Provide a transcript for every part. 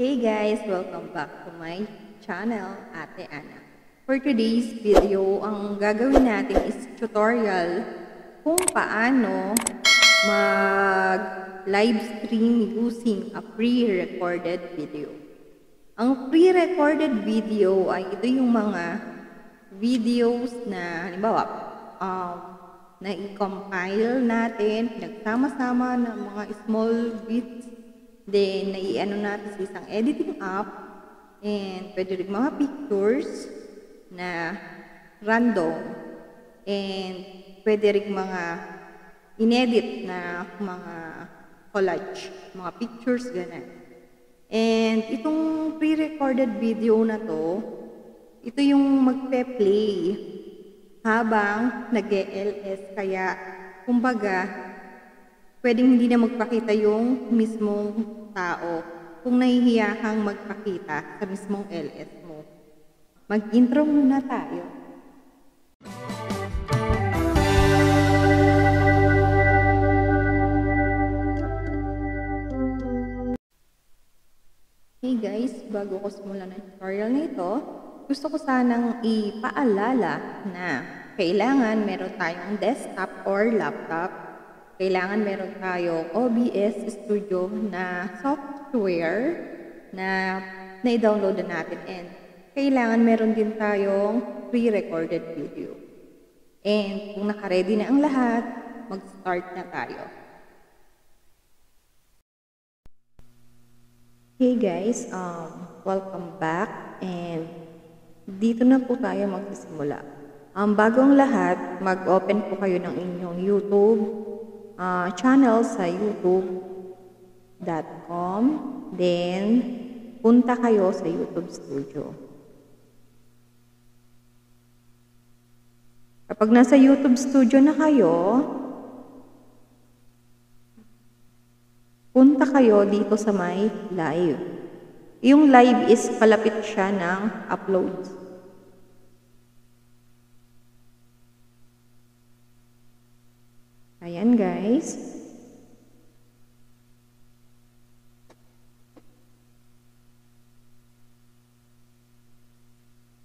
Hey guys! Welcome back to my channel, Ate Ana. For today's video, ang gagawin natin is tutorial kung paano mag live stream using a pre-recorded video. Ang pre-recorded video ay ito yung mga videos na, halimbawa, um, na i-compile natin, pinagsama-sama ng mga small bits Then, nai-ano natin sa isang editing app. And, pwede rin mga pictures na random. And, pwede rin mga inedit na mga collage, mga pictures, ganun. And, itong pre-recorded video na to, ito yung magpe-play habang nag-LS. Kaya, kumbaga, pwedeng hindi na magpakita yung mismong tao kung nahihiya kang magpakita sa mismong LS mo. Mag-intro muna tayo. Hey guys, bago ko simulan ng tutorial na ito, gusto ko sanang ipaalala na kailangan meron tayong desktop or laptop kailangan meron tayo OBS Studio na software na na-download na natin and kailangan meron din tayong pre-recorded video. And kung naka-ready na ang lahat, mag-start na tayo. Hey guys, um, welcome back and dito na po tayo magsisimula. Um, bago ang lahat, mag-open po kayo ng inyong YouTube uh, channel sa youtube.com. Then, punta kayo sa YouTube Studio. Kapag nasa YouTube Studio na kayo, punta kayo dito sa may live. Yung live is palapit siya ng uploads. Ayan guys.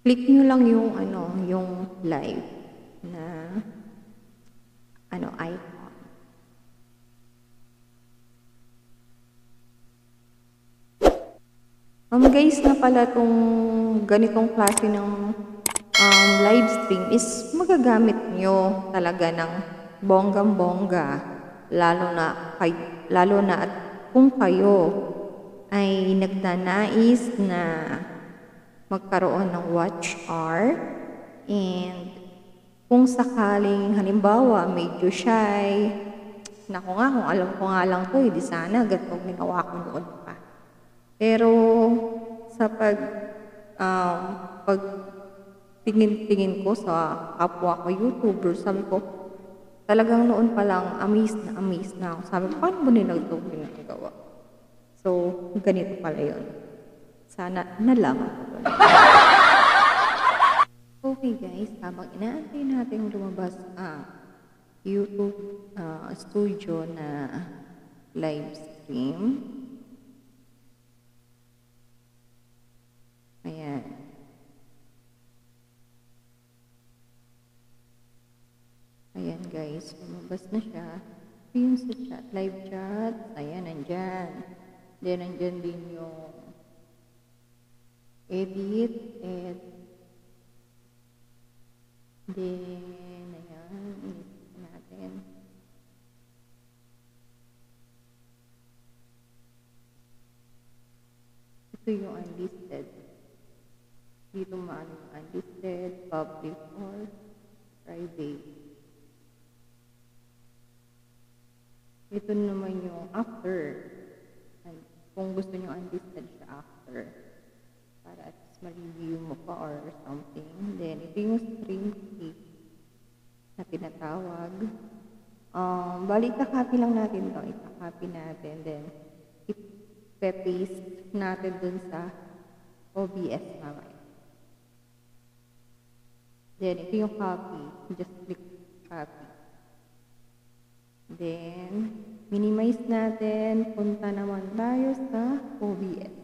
Click nyo lang yung ano, yung live na ano icon. Um, guys, na pala tong ganitong klase ng um, live stream is magagamit nyo talaga ng bonggang-bongga, lalo na, kay, lalo na at kung kayo ay nagnanais na magkaroon ng watch hour and kung sakaling halimbawa medyo shy, naku nga kung alam ko nga lang to, hindi sana ganito ginawa ko noon pa. Pero sa pag um, pag tingin-tingin ko sa kapwa ko YouTuber, sabi ko, talagang noon pa lang, amazed na amazed na ako. Sabi ko, paano ba nila ito ginagawa? So, ganito pala yun. Sana nalaman ko okay guys, habang inaantay natin lumabas ang YouTube uh, studio na live stream. Ayan. Ayan guys, lumabas na siya. Yung sa chat, live chat, ayan, nandyan. Then, nandyan din yung edit, and then, ayan, inisip natin. Ito yung unlisted. Dito maano unlisted, public, or private. Ito naman yung after. Kung gusto nyo unlisted siya after. Para at least ma-review mo pa or something. Then, ito yung stream key na tinatawag. Um, bali, kakopy lang natin to. Ikakopy natin. Then, ipe-paste natin dun sa OBS mamaya. Then, ito yung copy. Just click copy. Then, minimize natin. Punta naman tayo sa OBS.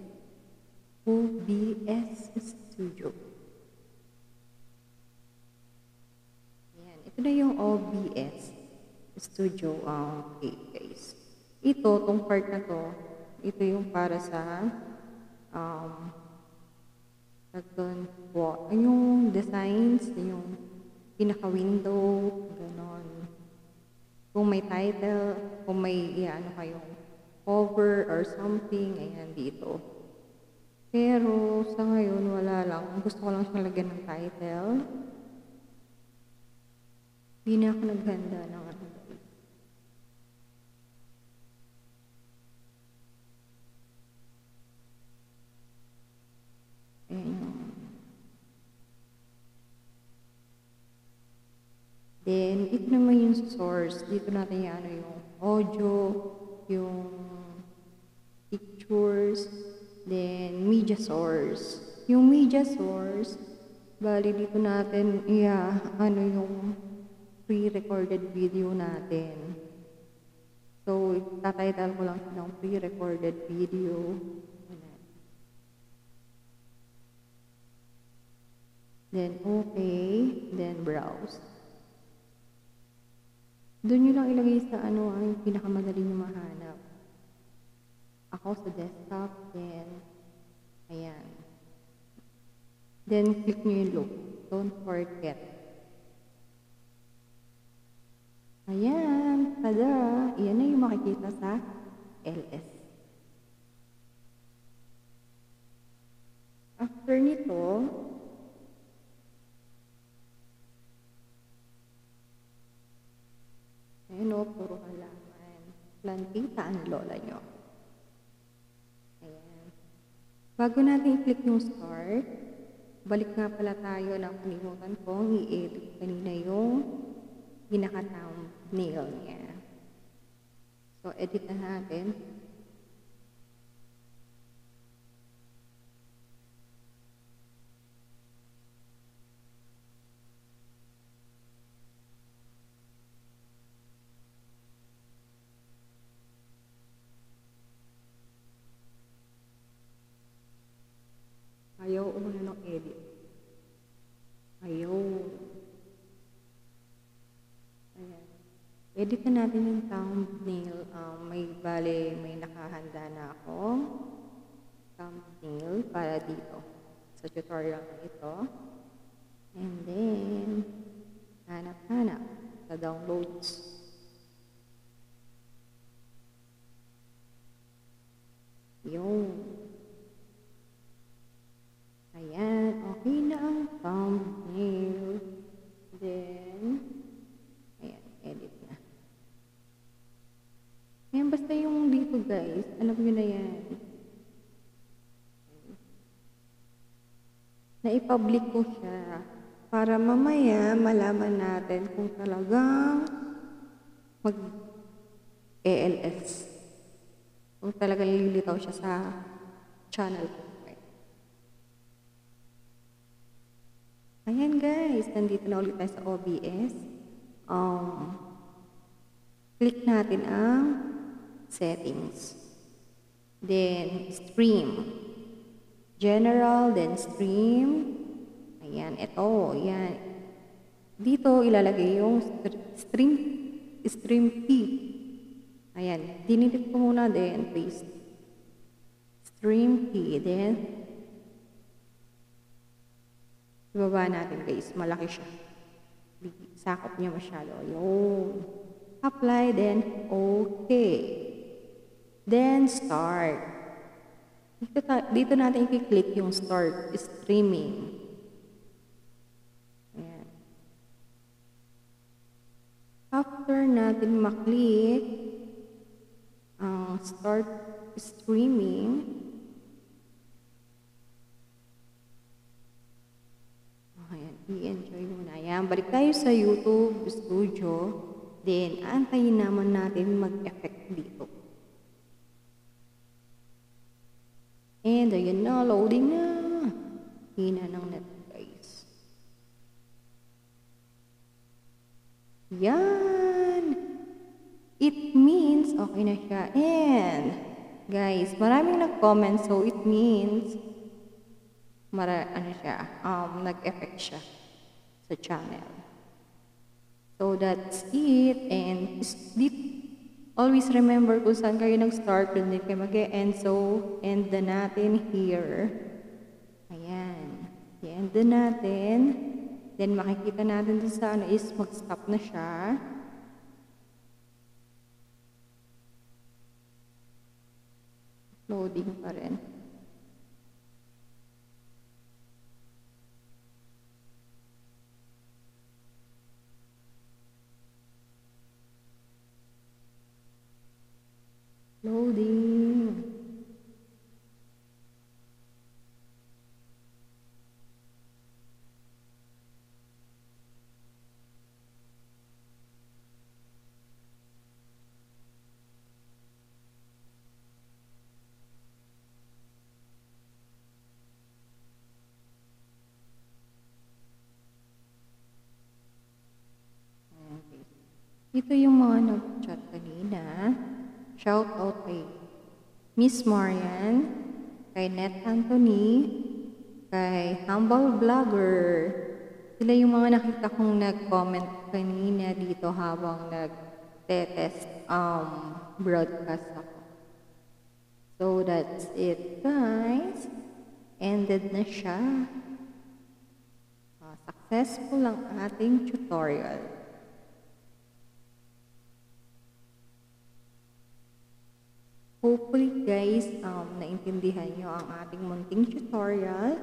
OBS Studio. Ayan, ito na yung OBS Studio. Ah, okay, guys. Ito, tong part na to, ito yung para sa um, yung designs, yung pinaka-window, ganon. Kung may title, kung may ano kayong cover or something, ayan dito. Pero sa ngayon, wala lang. Gusto ko lang siyang lagyan ng title. Hindi na ako naghanda ng ano. Ayan yung Then, ito naman yung source. Dito natin yung ano yung audio, yung pictures, then media source. Yung media source, bali dito natin, iya, ano yung pre-recorded video natin. So, tatitle ko lang siya ng pre-recorded video. Then, okay. Then, browse. Doon nyo lang ilagay sa ano, yung pinakamadali nyo mahanap. Ako sa desktop, then, ayan. Then, click nyo yung loop. Don't forget. Ayan, tada! Iyan na yung makikita sa LS. After nito, halaman. Plantita ang lola nyo. Ayan. Bago natin i-click yung start, balik nga pala tayo na kalimutan kong i-edit kanina yung pinaka-thumbnail niya. So, edit na natin. Ayaw umuna ng edit. Ayaw. Ayan. Edit na natin yung thumbnail. Um, may bale, may nakahanda na ako. Thumbnail para dito. Sa tutorial na ito. And then, hanap-hanap sa downloads. Yung. Ayan, okay na ang thumbnail. Then, ayan, edit na. Ayan, basta yung dito guys, alam nyo na yan. Naipublic ko siya para mamaya malaman natin kung talagang mag ALS. Kung talagang lilitaw siya sa channel ko. Ayan guys, nandito na ulit tayo sa OBS. Um, click natin ang settings. Then, stream. General, then stream. Ayan, ito, ayan. Dito, ilalagay yung stream, stream key. Ayan, dinilit ko muna, then paste. Stream key, then Ibaba natin guys, malaki siya. Sakop niya masyado. Ayun. Apply, then okay. Then start. Dito, dito natin i-click yung start streaming. Ayan. After natin maklik ang uh, start streaming, i-enjoy muna. Yan, balik tayo sa YouTube Studio. Then, antayin naman natin mag-effect dito. And, ayan na, loading na. Hina ng net, guys. Yan. It means, okay na siya. And, guys, maraming nag-comment, so it means, mara, ano siya, um, nag-effect siya sa channel. So that's it. And always remember kung saan kayo nag-start, doon din kayo mag-end. So, end na natin here. Ayan. I-end na natin. Then makikita natin dun sa ano is mag-stop na siya. Loading pa rin. Loading. Ito yung mga nag-chat kanina. Shout out kay Miss Marian, kay Net Anthony, kay Humble Vlogger. Sila yung mga nakita kong nag-comment kanina dito habang nag-test um, broadcast ako. So that's it guys. Ended na siya. Ah, successful ang ating tutorial. Hopefully guys, um, naintindihan nyo ang ating munting tutorial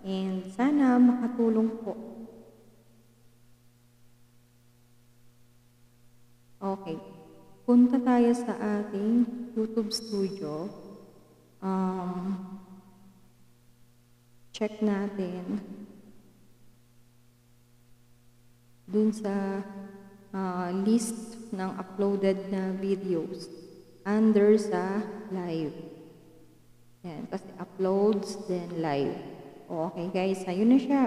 and sana makatulong po. Okay, punta tayo sa ating YouTube studio. Um, check natin dun sa ah, list ng uploaded na videos under sa live. Yan, kasi uploads, then live. Okay guys, ayun na siya.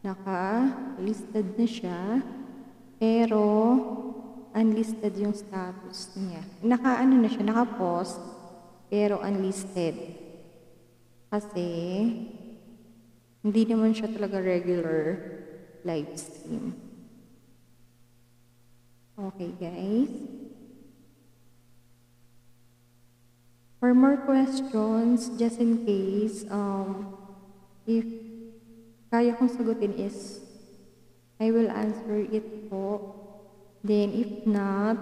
Naka-listed na siya, pero unlisted yung status niya. Naka-ano na siya, naka-post, pero unlisted. Kasi, hindi naman siya talaga regular live stream. Okay guys. For more questions, just in case, um, if kaya kong sagutin is, I will answer it po. Then if not,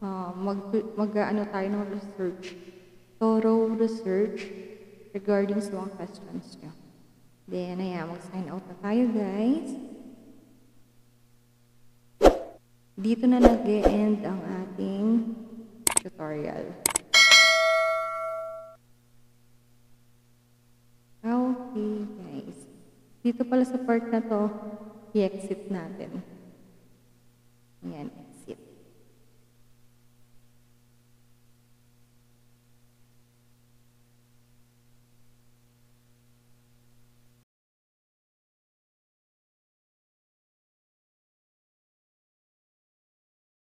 uh, mag, mag ano tayo ng research, thorough research regarding sa mga questions nyo. Then, ayan, mag-sign out na tayo guys. Dito na nag-end ang ating tutorial. Dito pala sa part na to, i-exit natin. Ayan.